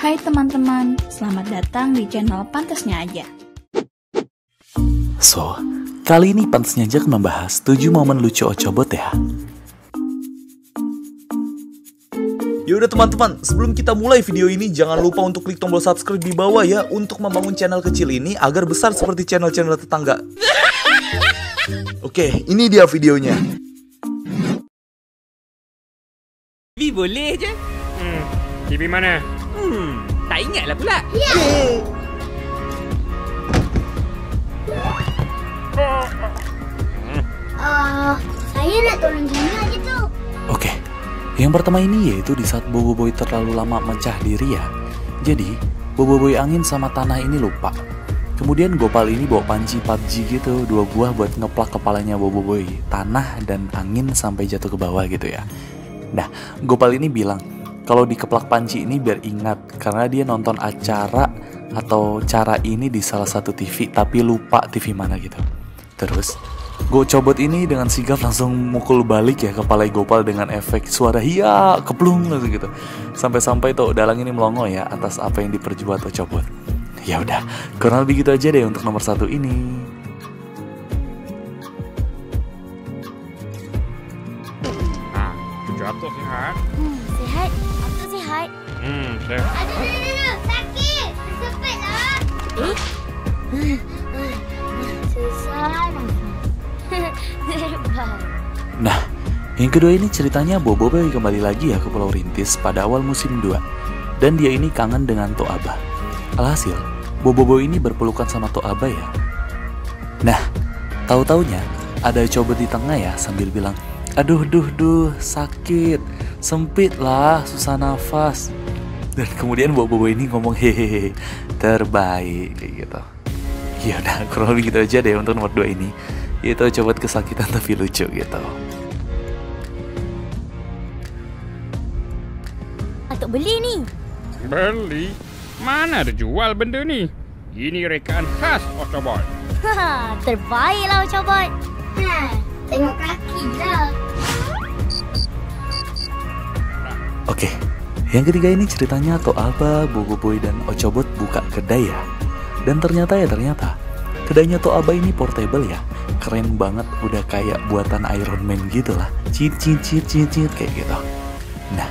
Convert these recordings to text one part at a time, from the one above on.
Hai teman-teman, selamat datang di channel Pantasnya Aja. So, kali ini Pantasnya Aja akan membahas 7 momen lucu Ocobot ya. Yaudah teman-teman, sebelum kita mulai video ini jangan lupa untuk klik tombol subscribe di bawah ya untuk membangun channel kecil ini agar besar seperti channel-channel tetangga. Oke, ini dia videonya. TV boleh je. Hmm, TV mana? Hmm, tak ingatlah pula. Uh, saya nak tolong Gina je tu. Oke, yang pertama ini yaitu di saat Bobo Boy terlalu lama mecah diri ya. Jadi, Bobo Boy angin sama tanah ini lupa. Kemudian Gopal ini bawa panci PUBG gitu, dua buah buat ngeplak kepalanya Bobo Boy, tanah dan angin sampai jatuh ke bawah gitu ya. Nah, Gopal ini bilang kalau dikeplak panci ini biar ingat karena dia nonton acara atau cara ini di salah satu TV tapi lupa TV mana gitu. Terus Gocobot ini dengan sigap langsung mukul balik ya kepala Gopal dengan efek suara hiya keplung gitu. Sampai-sampai tuh dalang ini melongo ya atas apa yang diperjuat Gocobot. Ya udah, kurang lebih gitu aja deh untuk nomor satu ini. Aduh. Sakit. Lah. Eh? Susah. Terbang. Nah, yang kedua ini ceritanya Bobo Boy kembali lagi ya ke Pulau Rintis pada awal musim 2. Dan dia ini kangen dengan Tok Abah. Alhasil, Bobo Boy ini berpelukan sama Tok Abah ya. Nah, tahu-taunya ada coba di tengah ya sambil bilang, Aduh, duh, duh, sakit, sempit lah, susah nafas. Dan kemudian Bobo Boy ini ngomong hehehe, terbaik kayak gitu. Ya udah, kurang lebih gitu aja deh untuk nomor 2 ini. Itu coba kesakitan tapi lucu gitu. Atuk beli ni. Beli? Mana ada jual benda ni? Ini rekaan khas Autobot. Ha, terbaiklah Ocobot. Ha, tengok kaki dah. Oke, yang ketiga ini ceritanya Tok Aba, Bobo Boy, dan Ocobot buka kedai ya. Dan ternyata ya ternyata, kedainya Tok Aba ini portable ya. Keren banget, udah kayak buatan Iron Man gitu lah. Cit, cit, cit, kayak gitu. Nah,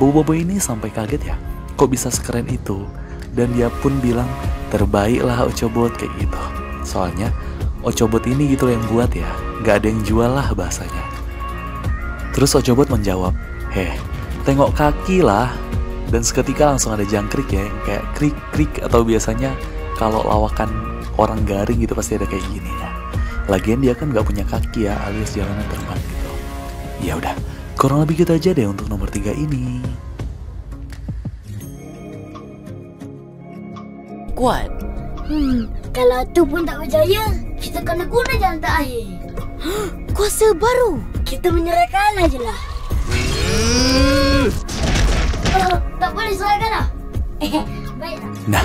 Boy ini sampai kaget ya, kok bisa sekeren itu. Dan dia pun bilang, terbaik lah Ocobot kayak gitu. Soalnya, Ocobot ini gitu yang buat ya, nggak ada yang jual lah bahasanya. Terus Ocobot menjawab, heh, tengok kaki lah. Dan seketika langsung ada jangkrik ya, yang kayak krik-krik atau biasanya kalau lawakan orang garing gitu pasti ada kayak gini ya. Lagian dia kan nggak punya kaki ya, alias jalanan terbang gitu. Ya udah, kurang lebih gitu aja deh untuk nomor tiga ini. Kuat. Hmm, kalau tu pun tak berjaya, kita kena guna jalan terakhir. Kuasa baru. Kita menyerahkan aja lah. Oh, Nah,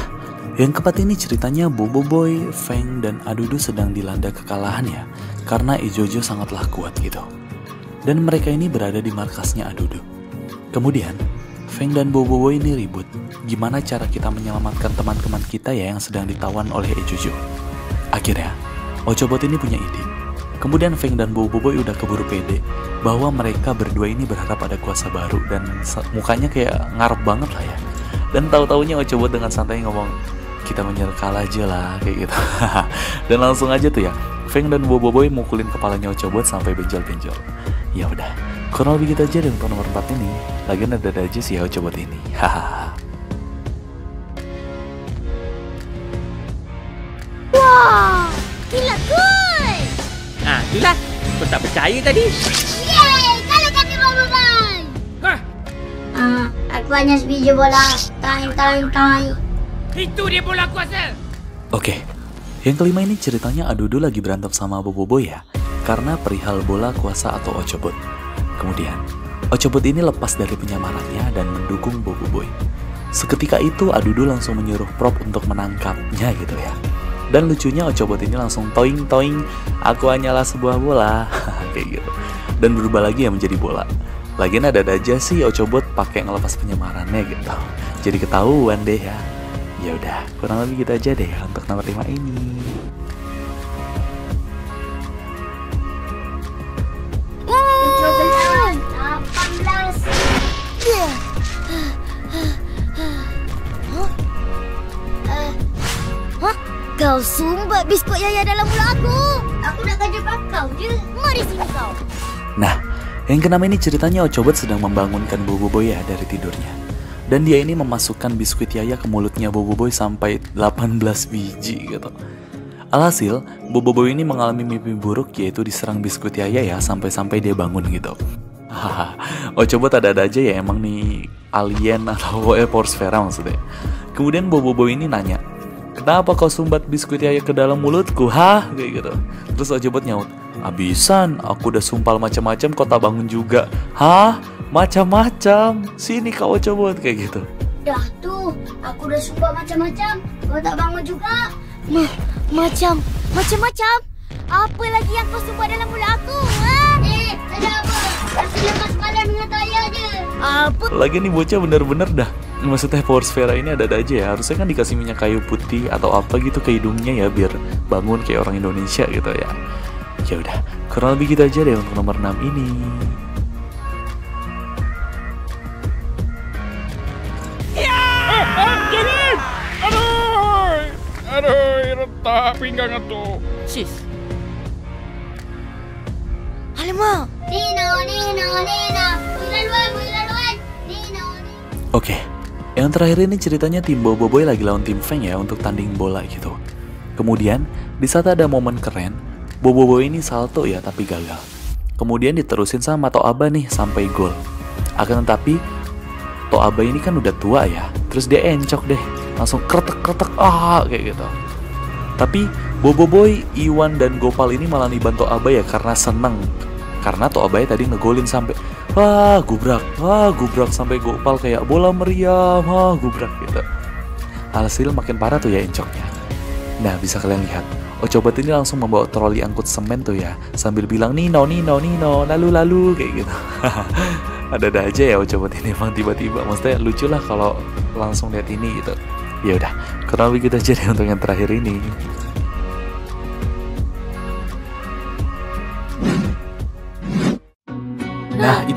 yang keempat ini ceritanya Bobo Boy, Feng, dan Adudu sedang dilanda kekalahan ya, karena Ijojo sangatlah kuat gitu. Dan mereka ini berada di markasnya Adudu. Kemudian, Feng dan Bobo Boy ini ribut, gimana cara kita menyelamatkan teman-teman kita ya yang sedang ditawan oleh Ijojo. Akhirnya, Ochobot ini punya ide. Kemudian Feng dan Bobo Boy udah keburu pede bahwa mereka berdua ini berharap ada kuasa baru dan mukanya kayak ngarep banget lah ya. Dan tahu-taunya Ochobot dengan santai ngomong, kita menyerkal aja lah kayak gitu. dan langsung aja tuh ya, Feng dan Bobo Boy mukulin kepalanya Ochobot sampai benjol-benjol. Ya udah, kurang lebih gitu aja untuk nomor 4 ini. Lagian ada aja sih ya Ochobot ini. Hahaha. itulah. Kau tak percaya tadi. Yeay, kalau kata Bobo Boy. Hah, Ah, aku hanya sebiji bola. Time, time, time. itu dia bola kuasa. Oke, yang kelima ini ceritanya Adudu lagi berantem sama Bobo Boy ya, karena perihal bola kuasa atau Ocobot. Kemudian, Ocobot ini lepas dari penyamarannya dan mendukung Bobo Boy. Seketika itu Adudu langsung menyuruh Prop untuk menangkapnya gitu ya. Dan lucunya oh, Ocobot ini langsung toing-toing, aku hanyalah sebuah bola, kayak gitu. Dan berubah lagi ya menjadi bola. Lagi ada-ada aja sih oh, Ocobot pakai ngelepas penyemarannya gitu. Jadi ketahuan deh ya. Ya udah, kurang lebih kita aja deh untuk nomor 5 ini. Hmm. Kau sumbat biskut Yaya dalam mulut aku. Aku nak kerja kau je. Mari sini kau. Nah, yang keenam ini ceritanya Ocobot sedang membangunkan Bobo Boy ya dari tidurnya. Dan dia ini memasukkan biskuit Yaya ke mulutnya Bobo Boy sampai 18 biji gitu. Alhasil, Bobo Boy ini mengalami mimpi buruk yaitu diserang biskuit Yaya ya sampai-sampai dia bangun gitu. Ocobot ada-ada aja ya emang nih alien atau eh, Porsfera maksudnya. Kemudian Bobo Boy ini nanya, Kenapa kau sumbat biskuit Yaya ke dalam mulutku? Hah? Kayak gitu. Terus Ocobot nyaut, Abisan, aku udah sumpal macam-macam kau tak bangun juga. Hah? Macam-macam. Sini kau Ocobot kayak gitu. Dah tuh, aku udah sumpah macam-macam. Kau tak bangun juga. Ma macam, macam-macam. Apa lagi yang kau sumpah dalam mulut aku? Ha? Eh, ada apa? Lepas malam dengan Taya je. Apa? Lagi nih bocah bener-bener dah. Maksudnya Power Sfera ini ada-ada aja ya. Harusnya kan dikasih minyak kayu putih atau apa gitu ke hidungnya ya biar bangun kayak orang Indonesia gitu ya. Ya udah, kurang lebih gitu aja deh untuk nomor 6 ini. Ah, jangan! Aduh! Aduh, retak pinggang tu. Sis. Alamak. Nino, Nino. Laluan, laluan. Nino, Nino. Oke, yang terakhir ini ceritanya tim Bobo Boy lagi lawan tim Feng ya untuk tanding bola gitu. Kemudian, di saat ada momen keren, Bobo Boy ini salto ya tapi gagal. Kemudian diterusin sama Toaba nih sampai gol. Akan tetapi, Toaba ini kan udah tua ya, terus dia encok deh, langsung kretek-kretek ah kayak gitu. Tapi Bobo Boy, Iwan dan Gopal ini malah dibantu Aba ya karena seneng. Karena Toaba tadi ngegolin sampai wah gubrak, wah gubrak sampai Gopal kayak bola meriam, wah gubrak gitu. Alhasil makin parah tuh ya encoknya. Nah bisa kalian lihat, Ocobot ini langsung membawa troli angkut semen tuh ya. Sambil bilang Nino, Nino, Nino, lalu, lalu kayak gitu. Ada-ada aja ya Ocobot ini. Emang tiba-tiba Maksudnya lucu lah kalau langsung lihat ini gitu. Ya udah kurang lebih kita jadi untuk yang terakhir ini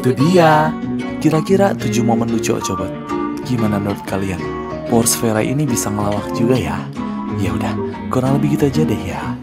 itu dia Kira-kira 7 momen lucu Ocobot Gimana menurut kalian? Porsfera ini bisa ngelawak juga ya? Ya udah, kurang lebih gitu aja deh ya.